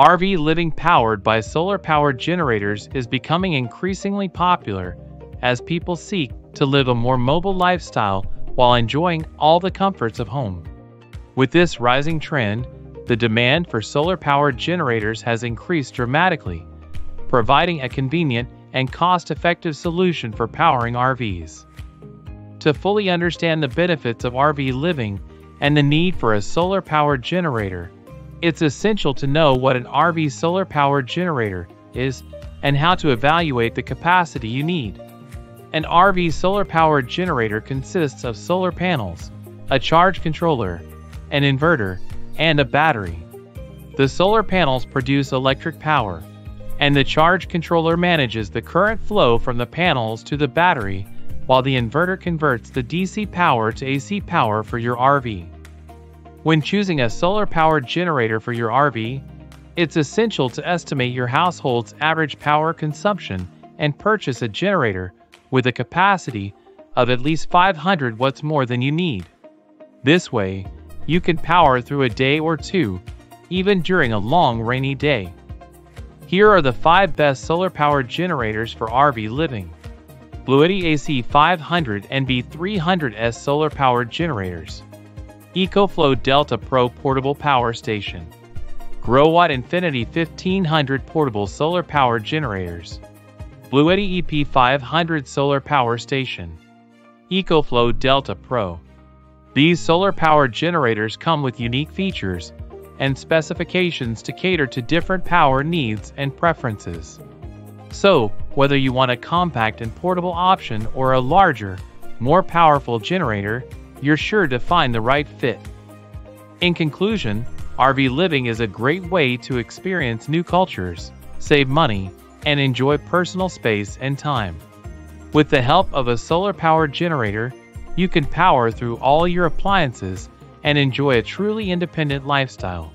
RV living powered by solar powered generators is becoming increasingly popular as people seek to live a more mobile lifestyle while enjoying all the comforts of home. With this rising trend, the demand for solar powered generators has increased dramatically, providing a convenient and cost effective solution for powering RVs. To fully understand the benefits of RV living and the need for a solar powered generator, it's essential to know what an RV solar powered generator is and how to evaluate the capacity you need. An RV solar powered generator consists of solar panels, a charge controller, an inverter, and a battery. The solar panels produce electric power, and the charge controller manages the current flow from the panels to the battery, while the inverter converts the DC power to AC power for your RV. When choosing a solar powered generator for your RV, it's essential to estimate your household's average power consumption and purchase a generator with a capacity of at least 500 watts more than you need. This way, you can power through a day or two, even during a long rainy day. Here are the 5 best solar powered generators for RV living. Bluetti AC 500 and B300S solar powered generators. EcoFlow Delta Pro Portable Power Station. Growatt Infinity 1500 Portable Solar Power Generators. Bluetti EP500 Solar Power Station. EcoFlow Delta Pro. These solar powered generators come with unique features and specifications to cater to different power needs and preferences. So, whether you want a compact and portable option or a larger, more powerful generator, you're sure to find the right fit. In conclusion, RV living is a great way to experience new cultures, save money, and enjoy personal space and time. With the help of a solar powered generator, you can power through all your appliances and enjoy a truly independent lifestyle.